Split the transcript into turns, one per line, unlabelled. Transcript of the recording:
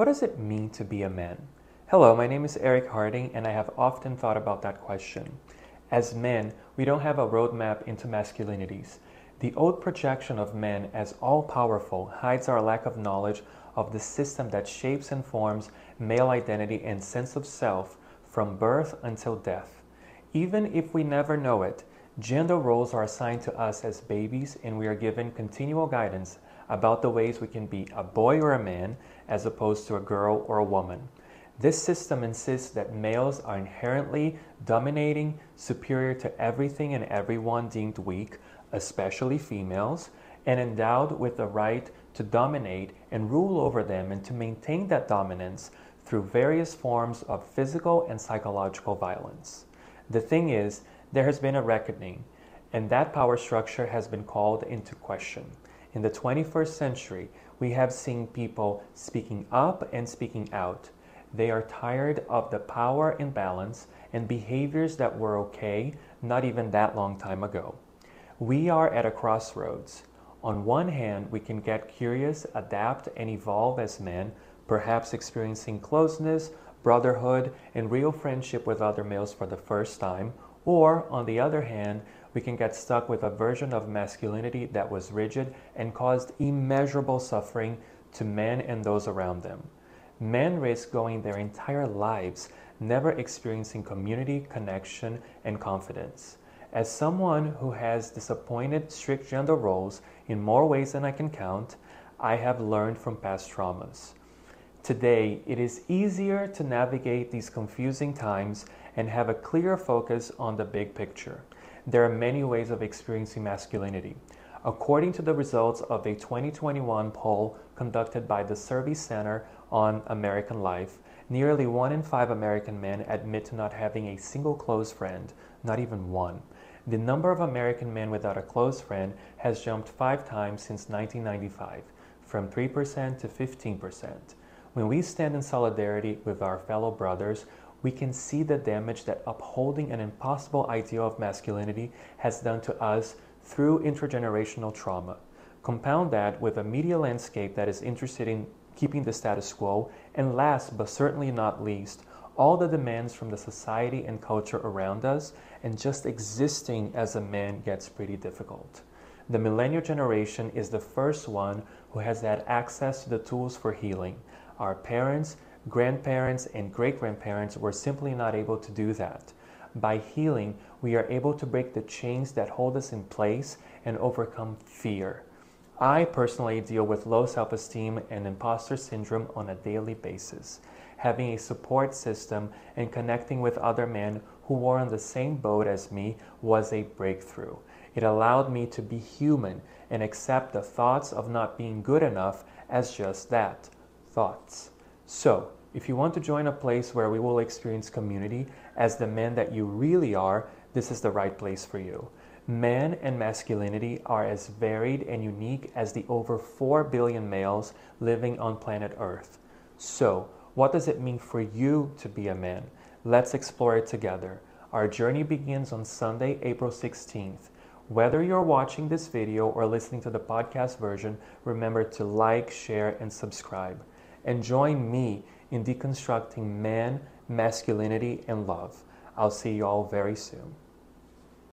What does it mean to be a man? Hello, my name is Eric Harding, and I have often thought about that question. As men, we don't have a roadmap into masculinities. The old projection of men as all powerful hides our lack of knowledge of the system that shapes and forms male identity and sense of self from birth until death. Even if we never know it, gender roles are assigned to us as babies, and we are given continual guidance about the ways we can be a boy or a man as opposed to a girl or a woman. This system insists that males are inherently dominating, superior to everything and everyone deemed weak, especially females, and endowed with the right to dominate and rule over them and to maintain that dominance through various forms of physical and psychological violence. The thing is, there has been a reckoning, and that power structure has been called into question. In the 21st century, we have seen people speaking up and speaking out. They are tired of the power imbalance and behaviors that were okay not even that long time ago. We are at a crossroads. On one hand, we can get curious, adapt, and evolve as men, perhaps experiencing closeness, brotherhood, and real friendship with other males for the first time. Or, on the other hand, we can get stuck with a version of masculinity that was rigid and caused immeasurable suffering to men and those around them. Men risk going their entire lives never experiencing community, connection, and confidence. As someone who has disappointed strict gender roles in more ways than I can count, I have learned from past traumas. Today, it is easier to navigate these confusing times and have a clear focus on the big picture. There are many ways of experiencing masculinity. According to the results of a 2021 poll conducted by the Survey Center on American Life, nearly one in five American men admit to not having a single close friend, not even one. The number of American men without a close friend has jumped five times since 1995, from 3% to 15%. When we stand in solidarity with our fellow brothers, we can see the damage that upholding an impossible ideal of masculinity has done to us through intergenerational trauma. Compound that with a media landscape that is interested in keeping the status quo, and last but certainly not least, all the demands from the society and culture around us, and just existing as a man gets pretty difficult. The millennial generation is the first one who has had access to the tools for healing. Our parents, grandparents, and great grandparents were simply not able to do that. By healing, we are able to break the chains that hold us in place and overcome fear. I personally deal with low self esteem and imposter syndrome on a daily basis. Having a support system and connecting with other men who were on the same boat as me was a breakthrough. It allowed me to be human and accept the thoughts of not being good enough as just that thoughts. So, if you want to join a place where we will experience community as the men that you really are, this is the right place for you. Man and masculinity are as varied and unique as the over 4 billion males living on planet Earth. So, what does it mean for you to be a man? Let's explore it together. Our journey begins on Sunday, April 16th. Whether you're watching this video or listening to the podcast version, remember to like, share, and subscribe. And join me in deconstructing man, masculinity, and love. I'll see you all very soon.